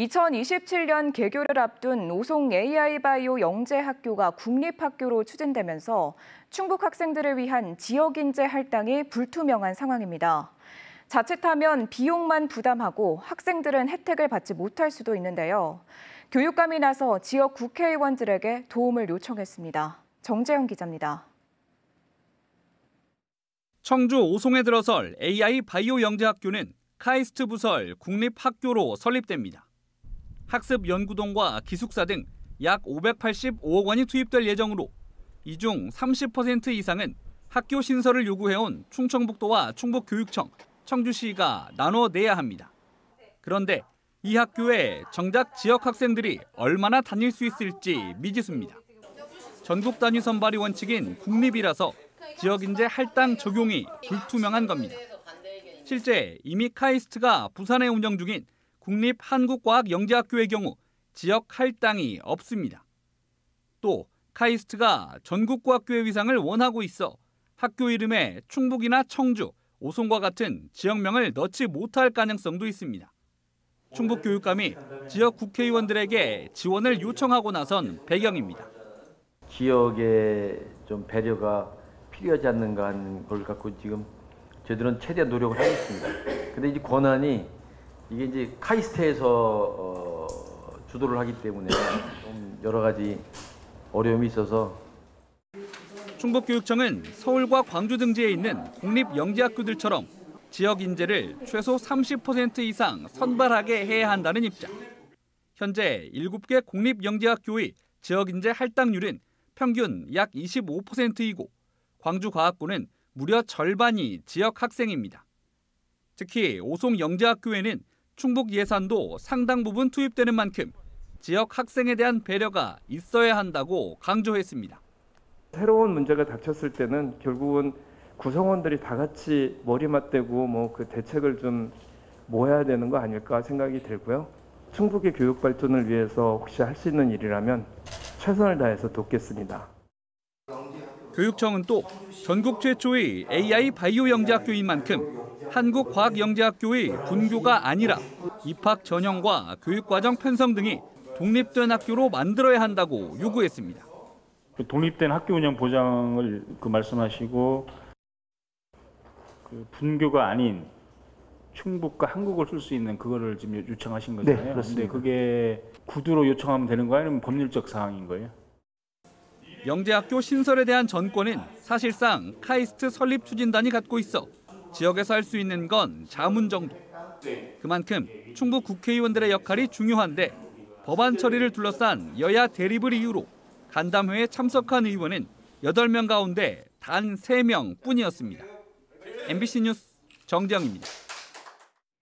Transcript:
2027년 개교를 앞둔 오송 AI바이오 영재학교가 국립학교로 추진되면서 충북 학생들을 위한 지역인재 할당이 불투명한 상황입니다. 자칫하면 비용만 부담하고 학생들은 혜택을 받지 못할 수도 있는데요. 교육감이 나서 지역 국회의원들에게 도움을 요청했습니다. 정재영 기자입니다. 청주 오송에 들어설 AI 바이오 영재학교는 카이스트 부설 국립학교로 설립됩니다. 학습 연구동과 기숙사 등 약 585억 원이 투입될 예정으로 이 중 30% 이상은 학교 신설을 요구해온 충청북도와 충북교육청, 청주시가 나눠 내야 합니다. 그런데 이 학교에 정작 지역 학생들이 얼마나 다닐 수 있을지 미지수입니다. 전국 단위 선발이 원칙인 국립이라서 지역 인재 할당 적용이 불투명한 겁니다. 실제 이미 카이스트가 부산에 운영 중인 국립한국과학영재학교의 경우 지역 할당이 없습니다. 또 카이스트가 전국과학교의 위상을 원하고 있어 학교 이름에 충북이나 청주, 오송과 같은 지역명을 넣지 못할 가능성도 있습니다. 충북교육감이 지역 국회의원들에게 지원을 요청하고 나선 배경입니다. 지역에 좀 배려가 필요하지 않는가 하는 걸 갖고 지금 저희들은 최대한 노력을 하고 있습니다. 근데 이제 권한이 이게 이제 카이스트에서 어, 주도를 하기 때문에 좀 여러 가지 어려움이 있어서 충북교육청은 서울과 광주 등지에 있는 공립 영재학교들처럼 지역 인재를 최소 30% 이상 선발하게 해야 한다는 입장. 현재 7개 공립 영재학교의 지역 인재 할당률은 평균 약 25%이고 광주과학고는 무려 절반이 지역 학생입니다. 특히 오송 영재학교에는 충북 예산도 상당 부분 투입되는 만큼 지역 학생에 대한 배려가 있어야 한다고 강조했습니다. 새로운 문제가 닥쳤을 때는 결국은 구성원들이 다 같이 머리 맞대고 뭐 그 대책을 좀 모아야 되는 거 아닐까 생각이 들고요. 충북의 교육 발전을 위해서 혹시 할 수 있는 일이라면 최선을 다해서 돕겠습니다. 교육청은 또 전국 최초의 AI 바이오 영재학교인 만큼 한국과학영재학교의 분교가 아니라 입학 전형과 교육과정 편성 등이 독립된 학교로 만들어야 한다고 요구했습니다. 그 독립된 학교 운영 보장을 그 말씀하시고 그 분교가 아닌 충북과 한국을 쓸 수 있는 그거를 지금 요청하신 거잖아요. 네, 그렇습니다. 그게 구두로 요청하면 되는 거예요, 아니면 법률적 사항인 거예요? 영재학교 신설에 대한 전권은 사실상 카이스트 설립 추진단이 갖고 있어 지역에서 할 수 있는 건 자문 정도. 그만큼 충북 국회의원들의 역할이 중요한데 법안 처리를 둘러싼 여야 대립을 이유로 간담회에 참석한 의원은 8명 가운데 단 3명 뿐이었습니다. MBC 뉴스 정재영입니다.